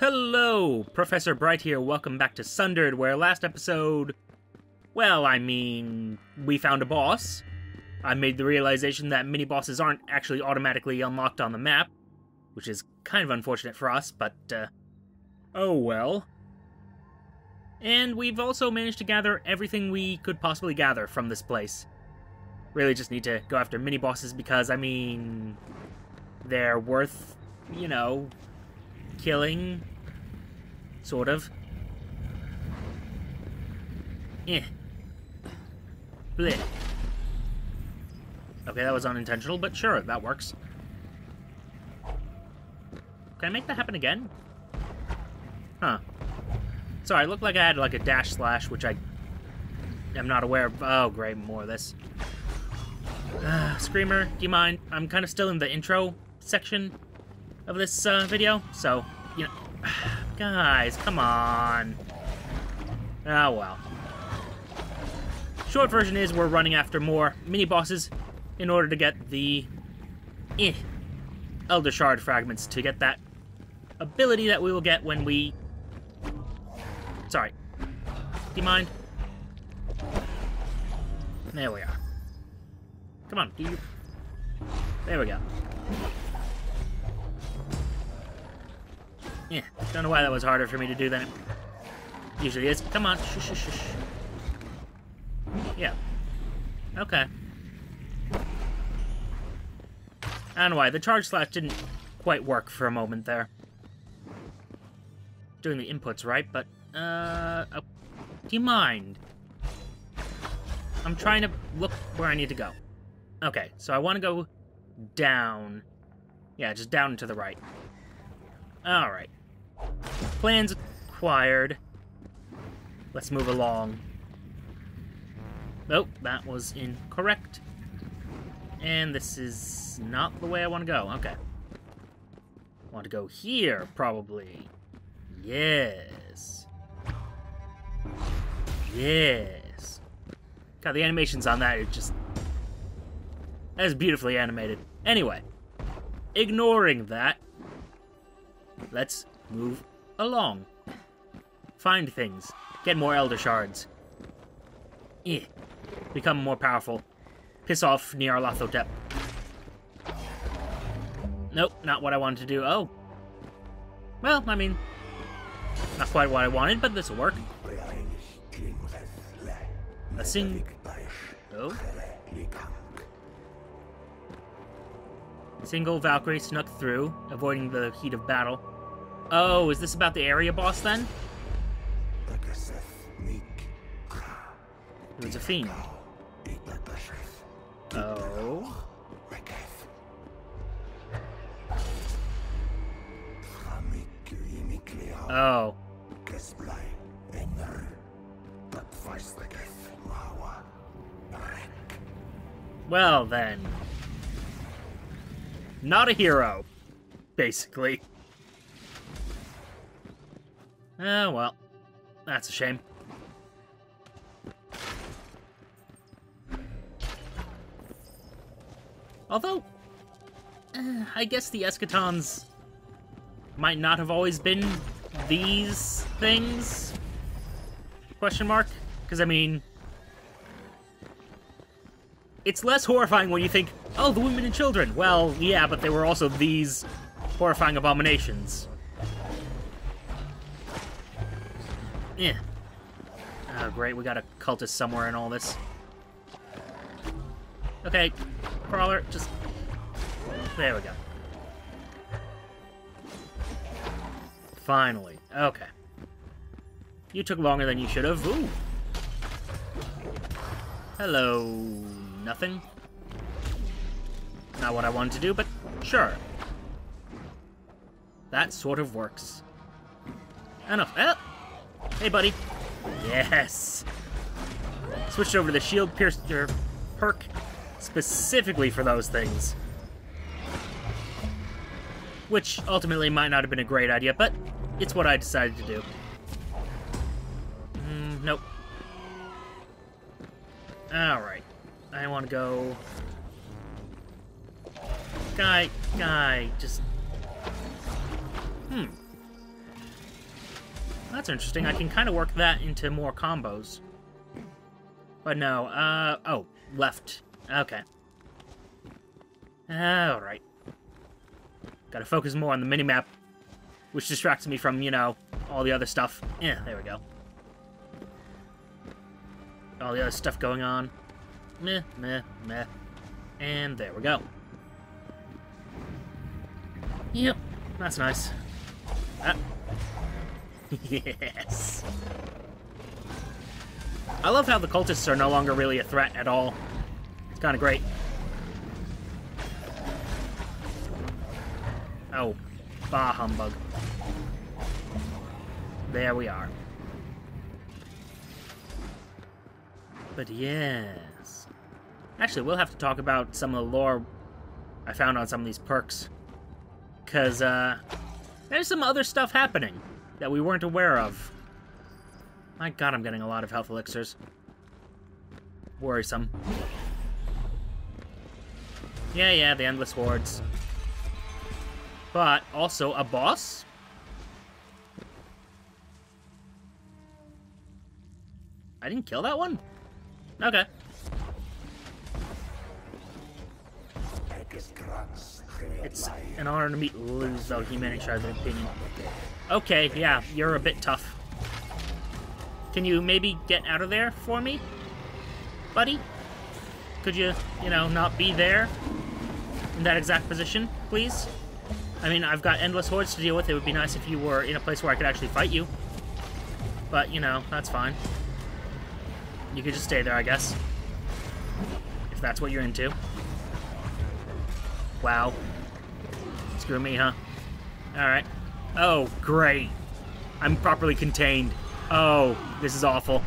Hello, Professor Bright here. Welcome back to Sundered, where last episode. Well, I mean, we found a boss. I made the realization that mini bosses aren't actually automatically unlocked on the map, which is kind of unfortunate for us, but, uh, oh well. And we've also managed to gather everything we could possibly gather from this place. Really just need to go after mini bosses because, I mean, they're worth, you know, killing, sort of. Eh. Blech. Okay, that was unintentional, but sure, that works. Can I make that happen again? Huh. Sorry, it looked like I had like a dash slash, which I am not aware of. Oh, great, more of this. Uh, Screamer, do you mind? I'm kind of still in the intro section of this uh, video, so, you know... Guys, come on. Oh, well. Short version is we're running after more mini-bosses in order to get the... Eh, Elder Shard fragments to get that ability that we will get when we... Sorry. Do you mind? There we are. Come on, do you... There we go. Yeah, don't know why that was harder for me to do than it usually is. Come on. Yeah. Okay. I don't know why, the charge slash didn't quite work for a moment there. Doing the inputs right, but, uh, uh do you mind? I'm trying to look where I need to go. Okay, so I want to go down. Yeah, just down to the right. Alright. Plans acquired. Let's move along. Nope, that was incorrect. And this is not the way I want to go. Okay. Want to go here, probably. Yes. Yes. God, the animations on that are just... That is beautifully animated. Anyway. Ignoring that, let's move along. Find things. Get more Elder Shards. Eh. Become more powerful. Piss off Nyarlathotep. Nope, not what I wanted to do. Oh. Well, I mean, not quite what I wanted, but this'll work. A sing... Oh? A single Valkyrie snuck through, avoiding the heat of battle. Oh, is this about the area boss then? It was a fiend. Oh. Oh. Well then. Not a hero, basically. Oh, well. That's a shame. Although, uh, I guess the Eschatons might not have always been these things? Question mark? Because, I mean... It's less horrifying when you think, oh, the women and children. Well, yeah, but they were also these horrifying abominations. Yeah. Oh, great, we got a cultist somewhere in all this. Okay, crawler, just... There we go. Finally. Okay. You took longer than you should have. Ooh. Hello, nothing. Not what I wanted to do, but sure. That sort of works. Enough. Oh. Hey, buddy. Yes. Switched over to the shield piercer perk specifically for those things. Which ultimately might not have been a great idea, but it's what I decided to do. Mm, nope. Alright. I want to go... Guy, guy, just... Hmm. That's interesting. I can kind of work that into more combos. But no, uh, oh, left. Okay. Alright. Gotta focus more on the minimap, which distracts me from, you know, all the other stuff. Yeah, there we go. All the other stuff going on. Meh, meh, meh. And there we go. Yep, that's nice. Ah. yes. I love how the cultists are no longer really a threat at all. It's kind of great. Oh, bah humbug. There we are. But yes. Actually, we'll have to talk about some of the lore I found on some of these perks. Because, uh, there's some other stuff happening that we weren't aware of. My god, I'm getting a lot of health elixirs. Worrisome. Yeah, yeah, the Endless Hordes. But also a boss? I didn't kill that one? Okay. It's an honor to meet Luz, though he managed to opinion. Okay, yeah, you're a bit tough. Can you maybe get out of there for me, buddy? Could you, you know, not be there in that exact position, please? I mean, I've got endless hordes to deal with. It would be nice if you were in a place where I could actually fight you. But, you know, that's fine. You could just stay there, I guess. If that's what you're into. Wow. Screw me, huh? Alright. Oh, great. I'm properly contained. Oh, this is awful.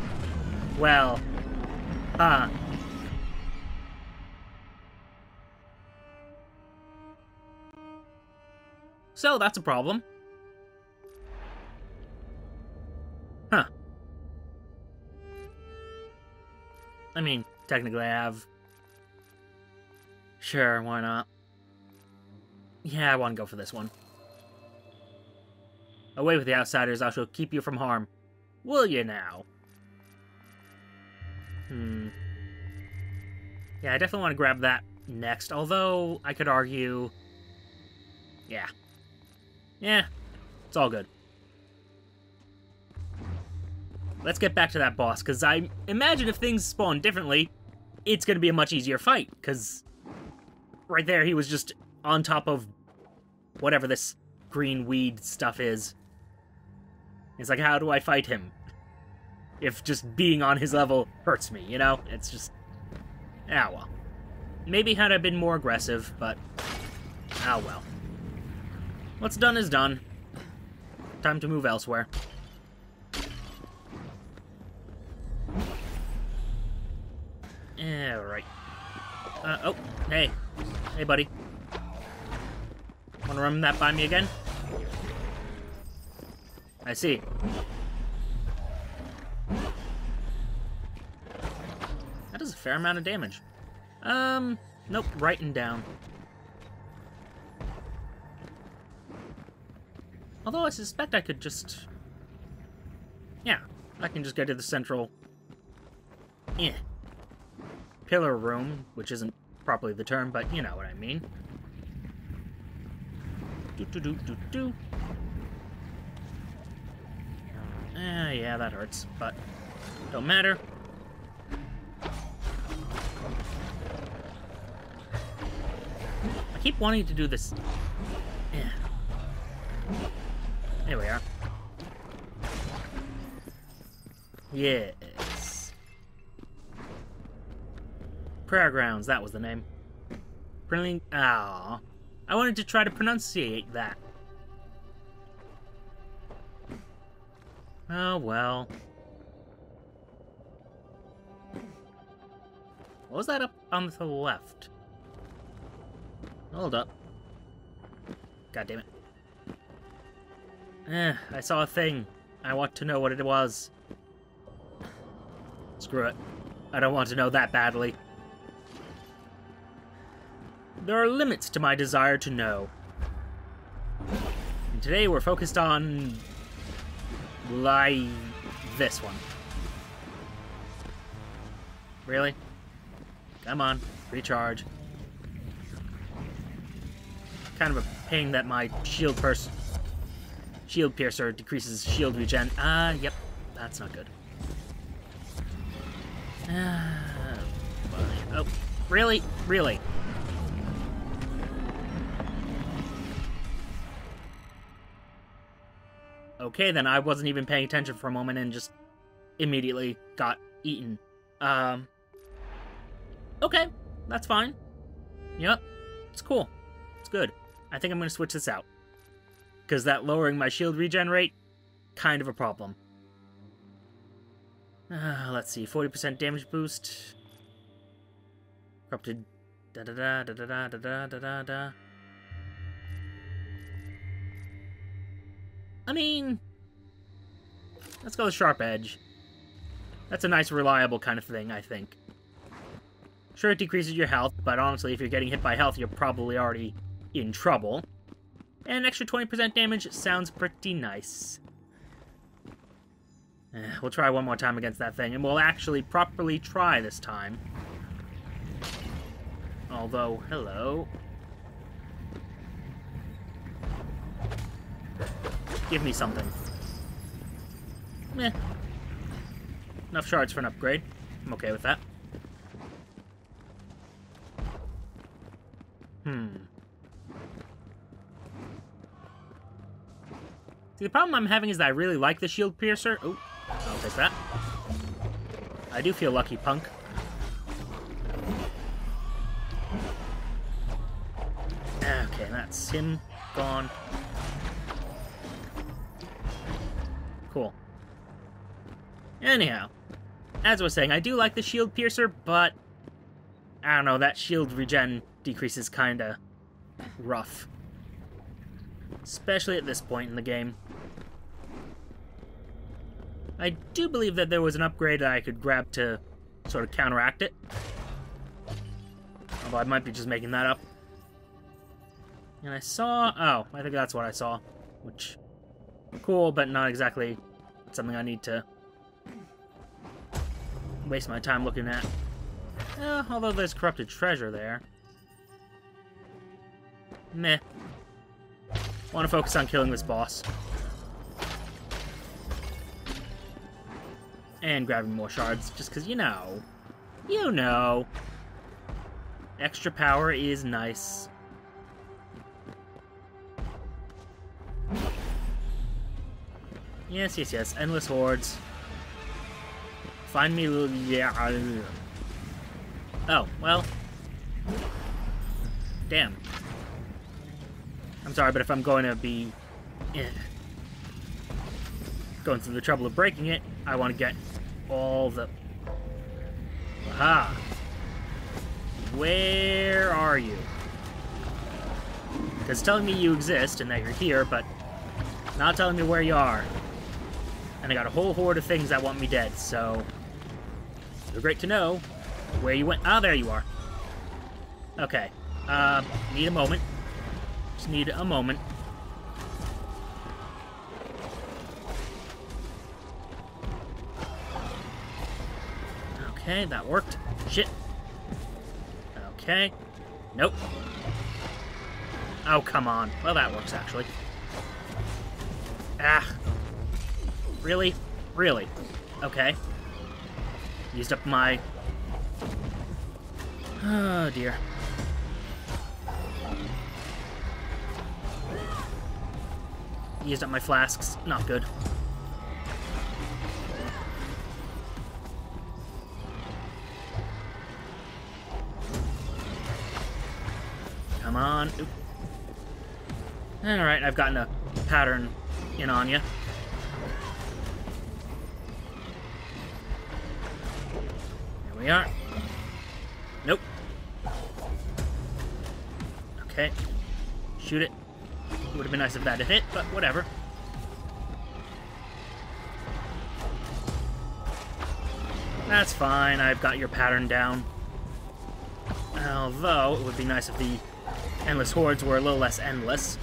Well. Huh. So, that's a problem. Huh. I mean, technically I have... Sure, why not? Yeah, I want to go for this one. Away with the outsiders, I shall keep you from harm. Will you now? Hmm. Yeah, I definitely want to grab that next, although I could argue... Yeah. Yeah, it's all good. Let's get back to that boss, because I imagine if things spawn differently, it's going to be a much easier fight, because right there he was just on top of whatever this green weed stuff is. It's like, how do I fight him? If just being on his level hurts me, you know? It's just... Ah, well. Maybe had I been more aggressive, but... Ah, well. What's done is done. Time to move elsewhere. Alright. Uh, oh, hey. Hey, buddy. Wanna run that by me again? I see. That does a fair amount of damage. Um, nope, right and down. Although I suspect I could just... Yeah, I can just go to the central... Yeah. Pillar room, which isn't properly the term, but you know what I mean. Do do do do do. Eh, yeah, that hurts, but don't matter. I keep wanting to do this. Yeah. There we are. Yes. Prayer Grounds, that was the name. Printing. Ah. I wanted to try to pronunciate that. Oh, well. What was that up on the left? Hold up. God damn it. Eh, I saw a thing. I want to know what it was. Screw it. I don't want to know that badly. There are limits to my desire to know. And today we're focused on like this one. Really? Come on, recharge. Kind of a pain that my shield purse shield piercer decreases shield regen. Ah, uh, yep, that's not good. Uh, oh, really? Really? Okay, then I wasn't even paying attention for a moment and just immediately got eaten. Um, okay, that's fine. Yep, it's cool. It's good. I think I'm going to switch this out. Because that lowering my shield regen rate, kind of a problem. Uh, let's see, 40% damage boost. Corrupted. Da da da da da da da da da da. I mean, let's go with Sharp Edge. That's a nice, reliable kind of thing, I think. Sure, it decreases your health, but honestly, if you're getting hit by health, you're probably already in trouble. And an extra 20% damage sounds pretty nice. Eh, we'll try one more time against that thing, and we'll actually properly try this time. Although, hello. Give me something. Meh. Enough shards for an upgrade. I'm okay with that. Hmm. See, the problem I'm having is that I really like the shield piercer. Oh, I'll take that. I do feel lucky, punk. Okay, that's him gone. Cool. Anyhow, as I was saying, I do like the shield piercer, but I don't know, that shield regen decrease is kinda rough. Especially at this point in the game. I do believe that there was an upgrade that I could grab to sort of counteract it. Although I might be just making that up. And I saw... Oh, I think that's what I saw. Which cool, but not exactly something I need to waste my time looking at. Eh, although there's corrupted treasure there. Meh. Want to focus on killing this boss. And grabbing more shards, just because you know. You know. Extra power is nice. Yes, yes, yes. Endless hordes. Find me... Yeah. Oh, well. Damn. I'm sorry, but if I'm going to be... Eh, going through the trouble of breaking it, I want to get all the... Aha! Where are you? Because telling me you exist and that you're here, but not telling me where you are. And I got a whole horde of things that want me dead, so... It's great to know where you went. Ah, there you are. Okay. Uh, need a moment. Just need a moment. Okay, that worked. Shit. Okay. Nope. Oh, come on. Well, that works, actually. Ah. Really? Really? Okay. Used up my... Oh, dear. Used up my flasks. Not good. Come on. Alright, I've gotten a pattern in on you. We are. Nope. Okay. Shoot it. Would have been nice if that had hit, but whatever. That's fine, I've got your pattern down. Although, it would be nice if the endless hordes were a little less endless.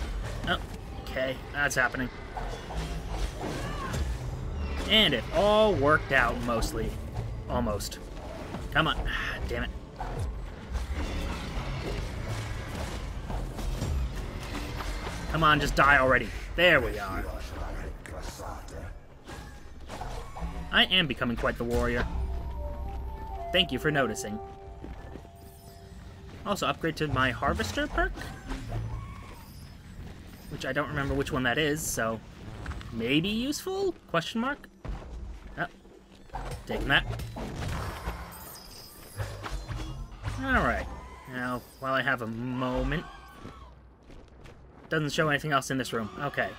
Oh, okay, that's happening. And it all worked out, mostly. Almost. Come on. Ah, damn it. Come on, just die already. There we are. I am becoming quite the warrior. Thank you for noticing. Also, upgrade to my Harvester perk? Which I don't remember which one that is, so... Maybe useful? Question mark? Oh, taking that. Alright. Now, while I have a moment... Doesn't show anything else in this room. Okay.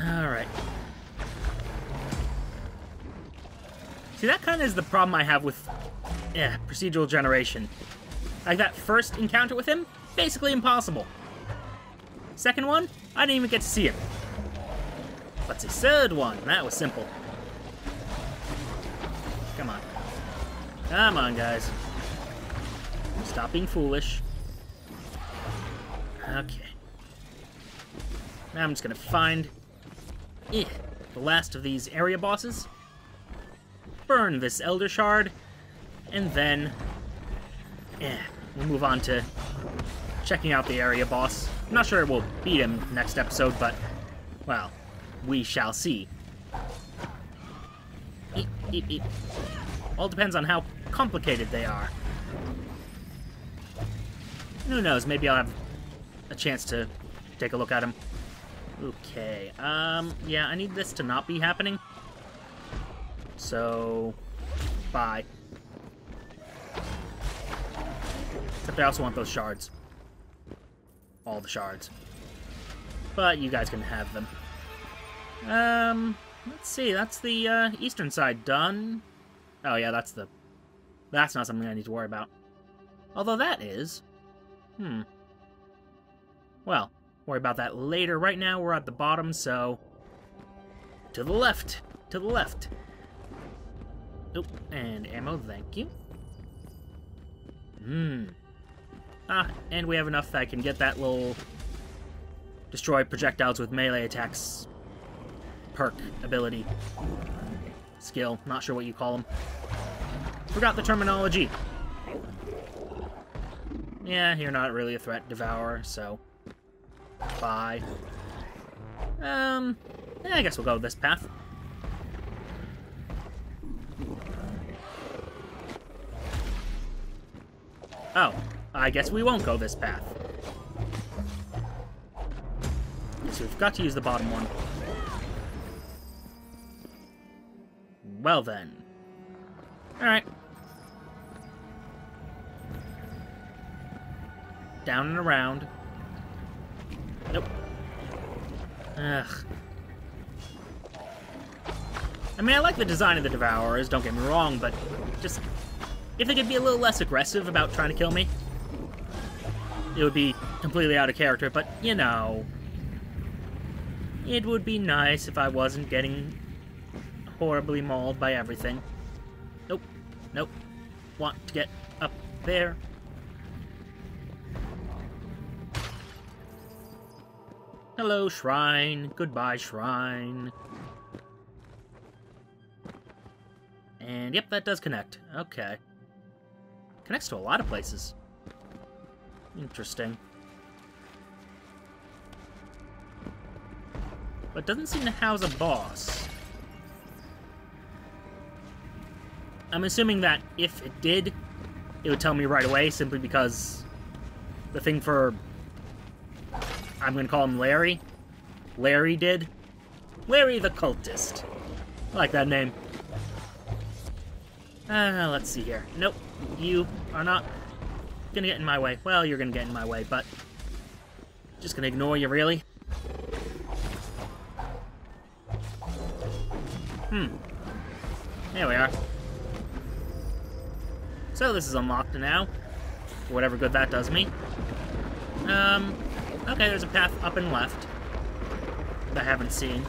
Alright. See, that kind of is the problem I have with yeah, procedural generation. Like that first encounter with him, basically impossible. Second one, I didn't even get to see him. But the third one, that was simple. Come on. Come on, guys. Stop being foolish. Okay. Now I'm just gonna find eh, the last of these area bosses burn this Elder Shard, and then yeah, we'll move on to checking out the area boss. I'm not sure we'll beat him next episode, but, well, we shall see. Eat, eat, eat. All depends on how complicated they are. Who knows, maybe I'll have a chance to take a look at them. Okay, um, yeah, I need this to not be happening. So, bye. Except I also want those shards. All the shards. But you guys can have them. Um, let's see, that's the uh, eastern side done. Oh yeah, that's the... That's not something I need to worry about. Although that is... Hmm. Well, worry about that later. Right now, we're at the bottom, so... To the left! To the left! Oh, and ammo, thank you. Hmm. Ah, and we have enough that I can get that little destroy projectiles with melee attacks perk ability. Skill, not sure what you call them. Forgot the terminology. Yeah, you're not really a threat, Devourer, so... Bye. Um, yeah, I guess we'll go this path. Oh, I guess we won't go this path. So we've got to use the bottom one. Well then. Alright. Down and around. Nope. Ugh. I mean, I like the design of the Devourers, don't get me wrong, but just if they could be a little less aggressive about trying to kill me, it would be completely out of character, but, you know, it would be nice if I wasn't getting horribly mauled by everything. Nope. Nope. Want to get up there. Hello, Shrine. Goodbye, Shrine. And yep, that does connect. Okay. Connects to a lot of places. Interesting. But doesn't seem to house a boss. I'm assuming that if it did, it would tell me right away, simply because the thing for... I'm to call him Larry. Larry did. Larry the Cultist. I like that name. Uh, let's see here. Nope. You are not gonna get in my way. Well, you're gonna get in my way, but... Just gonna ignore you, really? Hmm. There we are. So this is unlocked now. Whatever good that does me. Um, okay, there's a path up and left. That I haven't seen.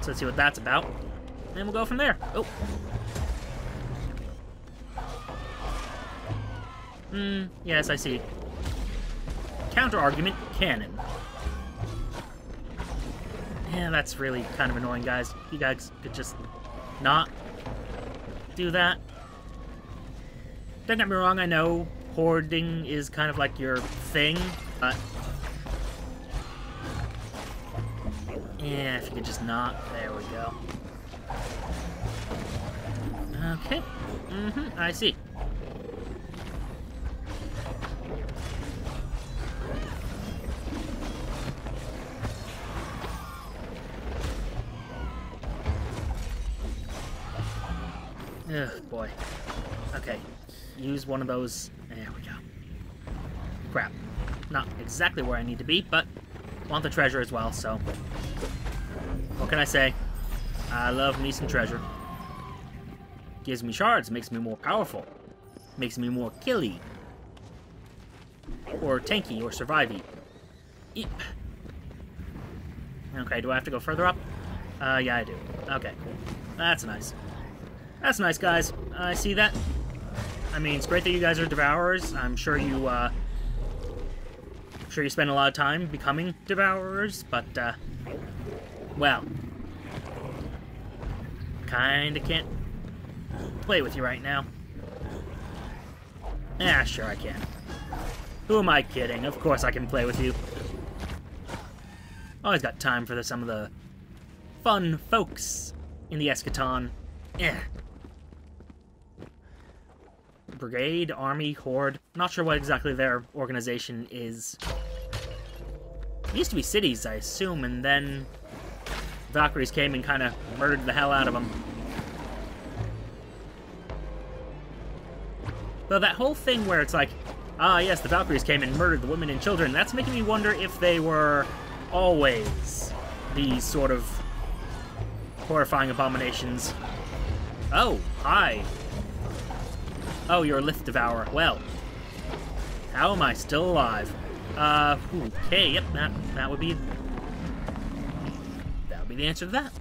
So let's see what that's about. And we'll go from there. Oh. Hmm, yes, I see. Counter-argument, cannon. Yeah, that's really kind of annoying, guys. You guys could just not do that. Don't get me wrong, I know hoarding is kind of like your thing, but... Yeah, if you could just not. There we go. Okay. Mm-hmm, I see. Ugh, boy. Okay. Use one of those. There we go. Crap. Not exactly where I need to be, but want the treasure as well, so... What can I say? I love me some treasure. Gives me shards, makes me more powerful. Makes me more killy. Or tanky, or survivey. Eep. Okay, do I have to go further up? Uh, yeah, I do. Okay, cool. That's nice. That's nice, guys. I see that. I mean, it's great that you guys are devourers. I'm sure you, uh... Sure you spend a lot of time becoming devourers, but, uh... Well. Kinda can't play with you right now. Yeah, sure I can. Who am I kidding? Of course I can play with you. Always got time for the, some of the fun folks in the eschaton. Yeah brigade, army, horde. Not sure what exactly their organization is. Used to be cities, I assume, and then Valkyries came and kind of murdered the hell out of them. Though that whole thing where it's like, ah yes, the Valkyries came and murdered the women and children, that's making me wonder if they were always these sort of horrifying abominations. Oh, hi. Oh, you're a Lith Devourer. Well, how am I still alive? Uh, okay, yep, that, that would be... That would be the answer to that.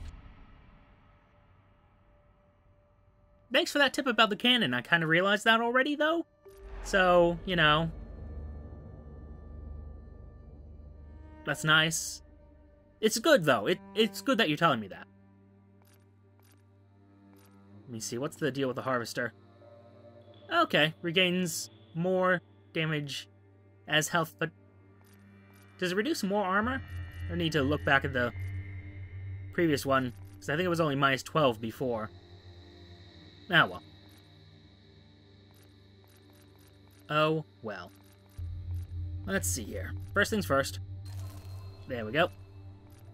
Thanks for that tip about the cannon. I kind of realized that already, though. So, you know... That's nice. It's good, though. It It's good that you're telling me that. Let me see, what's the deal with the Harvester? Okay, regains more damage as health, but does it reduce more armor? I need to look back at the previous one, because I think it was only minus 12 before. Ah, well. Oh, well. Let's see here. First things first. There we go.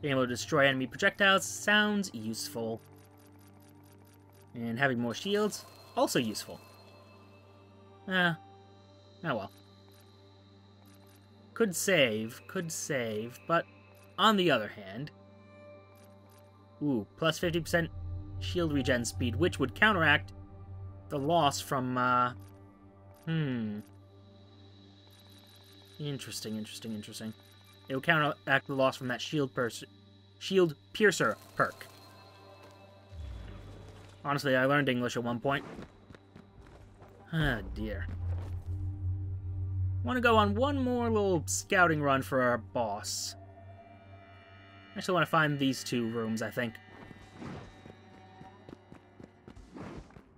Being able to destroy enemy projectiles sounds useful. And having more shields, also useful. Eh. Oh well. Could save, could save, but on the other hand... Ooh, plus 50% shield regen speed, which would counteract the loss from, uh... Hmm. Interesting, interesting, interesting. It will counteract the loss from that shield, shield piercer perk. Honestly, I learned English at one point. Ah, dear. Want to go on one more little scouting run for our boss. I actually want to find these two rooms, I think.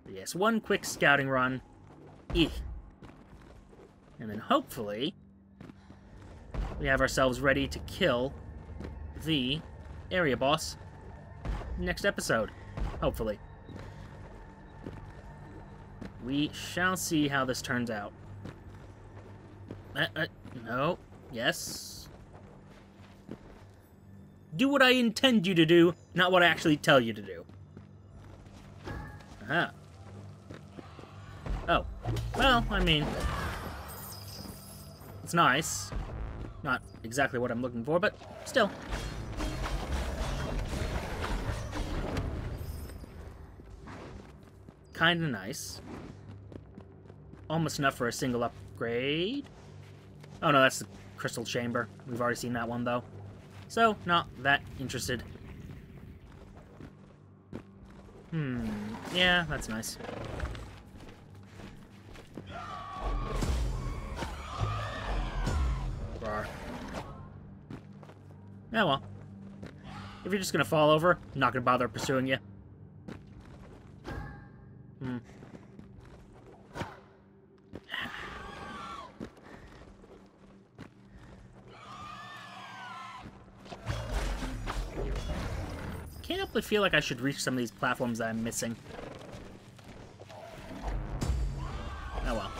Yes, one quick scouting run. And then hopefully, we have ourselves ready to kill the area boss next episode. Hopefully. We shall see how this turns out. Uh, uh, no. Yes. Do what I intend you to do, not what I actually tell you to do. Uh-huh. Oh. Well, I mean... It's nice. Not exactly what I'm looking for, but still. Kinda nice. Almost enough for a single upgrade. Oh no, that's the Crystal Chamber. We've already seen that one, though. So, not that interested. Hmm, yeah, that's nice. Rar. Yeah, well. If you're just gonna fall over, I'm not gonna bother pursuing you. Feel like I should reach some of these platforms that I'm missing. Oh well.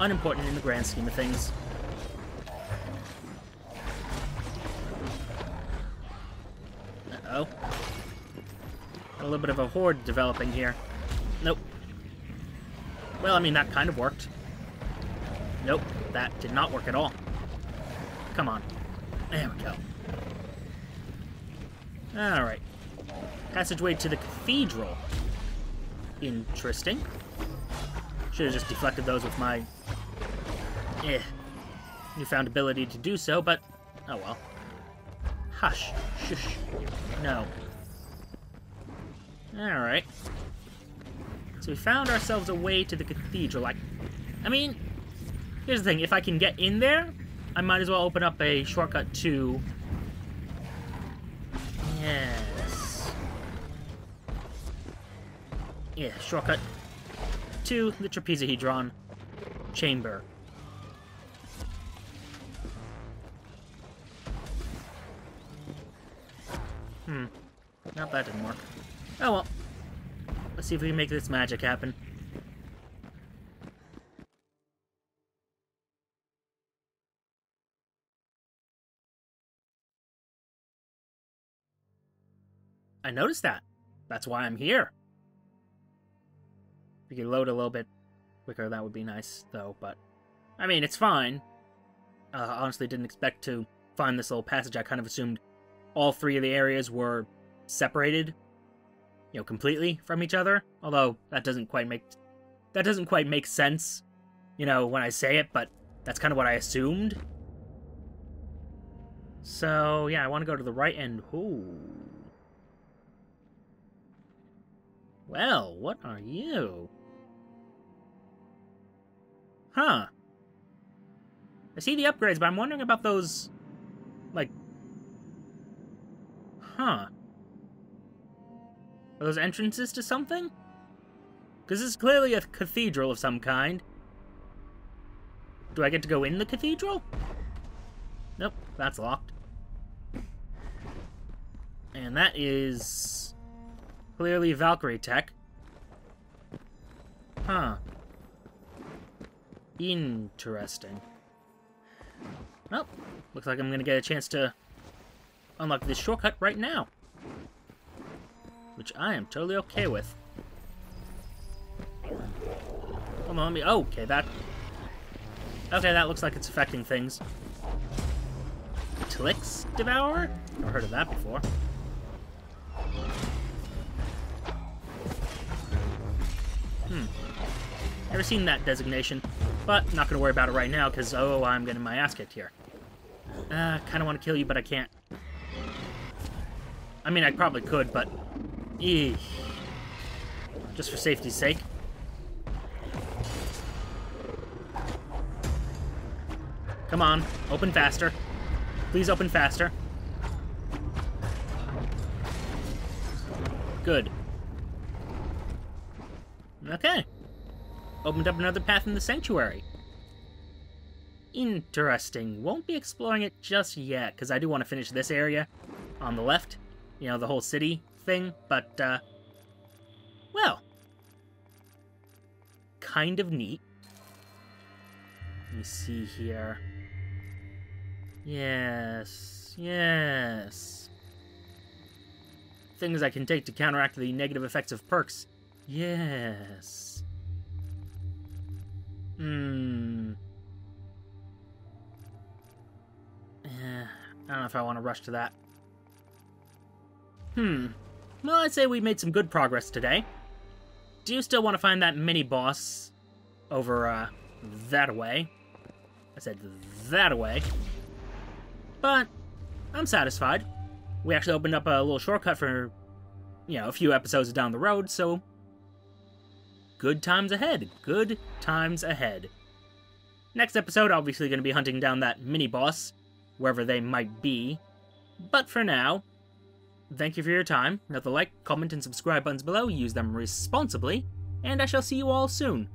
Unimportant in the grand scheme of things. Uh-oh. A little bit of a horde developing here. Nope. Well, I mean, that kind of worked. Nope, that did not work at all. Come on. There we go. Alright. Passageway to the cathedral. Interesting. Should have just deflected those with my... Eh. Newfound ability to do so, but... Oh well. Hush. Shush. No. Alright. So we found ourselves a way to the cathedral. Like, I mean, here's the thing. If I can get in there, I might as well open up a shortcut to Yeah, shortcut to the trapezohedron chamber. Hmm. Not that didn't work. Oh well. Let's see if we can make this magic happen. I noticed that. That's why I'm here. If you could load a little bit quicker, that would be nice, though, but... I mean, it's fine. Uh, honestly, didn't expect to find this little passage. I kind of assumed all three of the areas were separated, you know, completely from each other. Although, that doesn't quite make... That doesn't quite make sense, you know, when I say it, but that's kind of what I assumed. So, yeah, I want to go to the right end. Ooh. Well, what are you? Huh. I see the upgrades, but I'm wondering about those... Like... Huh. Are those entrances to something? Because this is clearly a cathedral of some kind. Do I get to go in the cathedral? Nope, that's locked. And that is... Clearly Valkyrie tech. Huh. Interesting. Well, looks like I'm gonna get a chance to unlock this shortcut right now. Which I am totally okay with. Hold on, let me... Oh, okay, that... Okay, that looks like it's affecting things. Tlix Devourer? Never heard of that before. Hmm. Never seen that designation, but not gonna worry about it right now, because, oh, I'm getting my ass kicked here. Uh, kinda wanna kill you, but I can't. I mean, I probably could, but... Eesh. Just for safety's sake. Come on, open faster. Please open faster. Good. Okay. Opened up another path in the sanctuary. Interesting. Won't be exploring it just yet, because I do want to finish this area on the left. You know, the whole city thing, but, uh... Well. Kind of neat. Let me see here. Yes, yes. Things I can take to counteract the negative effects of perks. Yes. Hmm. Eh, I don't know if I want to rush to that. Hmm. Well, I'd say we made some good progress today. Do you still want to find that mini-boss over, uh, that way? I said that way. But, I'm satisfied. We actually opened up a little shortcut for, you know, a few episodes down the road, so good times ahead. Good times ahead. Next episode, obviously going to be hunting down that mini-boss, wherever they might be. But for now, thank you for your time. Note the like, comment, and subscribe buttons below. Use them responsibly. And I shall see you all soon.